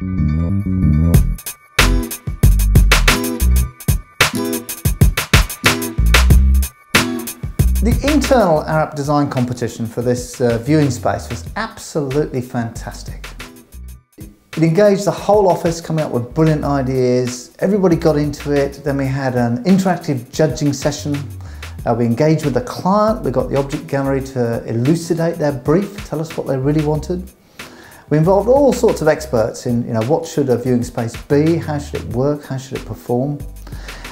The internal Arup design competition for this uh, viewing space was absolutely fantastic. It engaged the whole office coming up with brilliant ideas. Everybody got into it. Then we had an interactive judging session. Uh, we engaged with the client. We got the object gallery to elucidate their brief, tell us what they really wanted. We involved all sorts of experts in you know, what should a viewing space be, how should it work, how should it perform.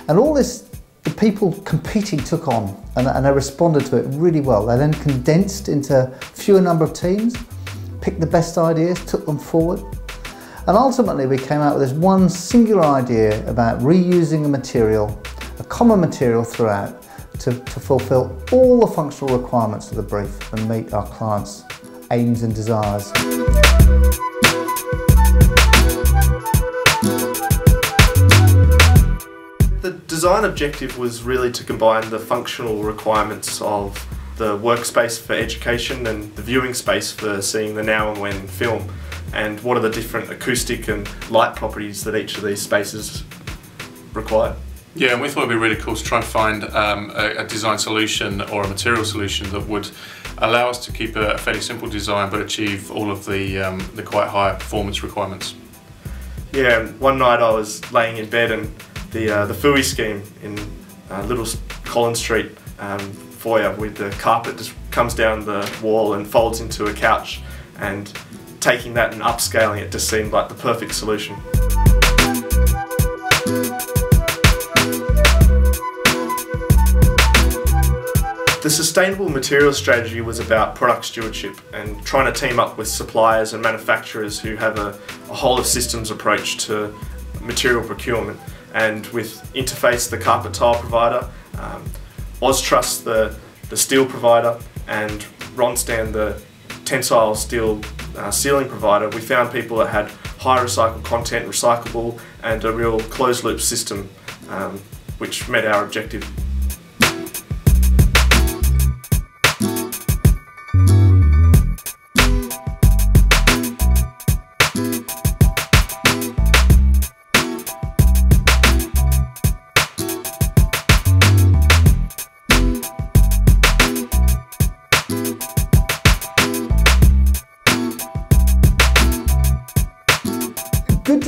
And all this the people competing took on and, and they responded to it really well. They then condensed into fewer number of teams, picked the best ideas, took them forward. And ultimately we came out with this one singular idea about reusing a material, a common material throughout, to, to fulfill all the functional requirements of the brief and meet our clients' aims and desires. Design objective was really to combine the functional requirements of the workspace for education and the viewing space for seeing the now and when film and what are the different acoustic and light properties that each of these spaces require. Yeah, and we thought it'd be really cool to try and find um, a, a, design solution or a material solution that would allow us to keep a, fairly simple design but achieve all of the, um, the quite high performance requirements. Yeah, one night I was laying in bed and the uh, the Fui scheme in uh, Little Collins Street um, foyer with the carpet just comes down the wall and folds into a couch and taking that and upscaling it just seemed like the perfect solution. The sustainable material strategy was about product stewardship and trying to team up with suppliers and manufacturers who have a, a whole of systems approach to material procurement and with Interface, the carpet tile provider, um, Austrust, the, the steel provider, and Ronstan, the tensile steel uh, ceiling provider, we found people that had high recycled content, recyclable, and a real closed loop system, um, which met our objective.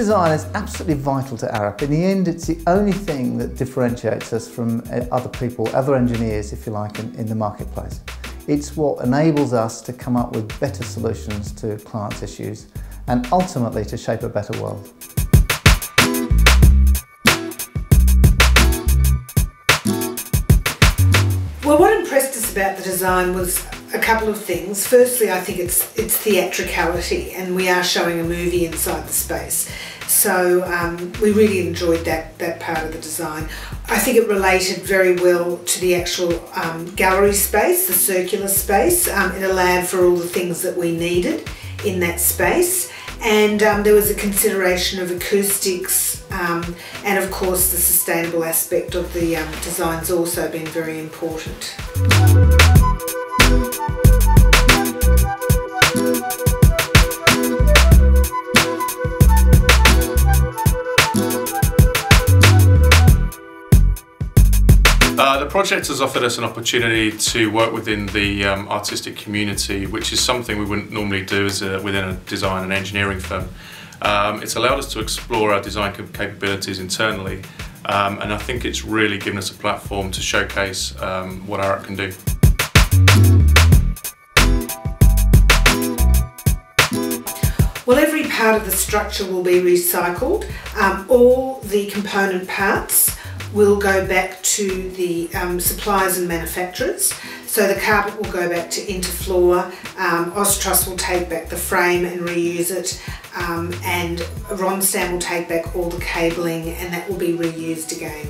Design is absolutely vital to Arup. In the end, it's the only thing that differentiates us from uh, other people, other engineers, if you like, in, in the marketplace. It's what enables us to come up with better solutions to clients' issues and ultimately to shape a better world. Well, what impressed us about the design was a couple of things. Firstly, I think it's it's theatricality, and we are showing a movie inside the space. So um, we really enjoyed that that part of the design. I think it related very well to the actual um, gallery space, the circular space. Um, it allowed for all the things that we needed in that space. And um, there was a consideration of acoustics um, and of course the sustainable aspect of the um, design's also been very important. Uh, the project has offered us an opportunity to work within the um, artistic community, which is something we wouldn't normally do as a, within a design and engineering firm. Um, it's allowed us to explore our design capabilities internally, um, and I think it's really given us a platform to showcase um, what Arup can do. Well, every part of the structure will be recycled. Um, all the component parts will go back to the um, suppliers and manufacturers. So the carpet will go back to Interfloor, um, will take back the frame and reuse it, um, and Ronstan will take back all the cabling and that will be reused again.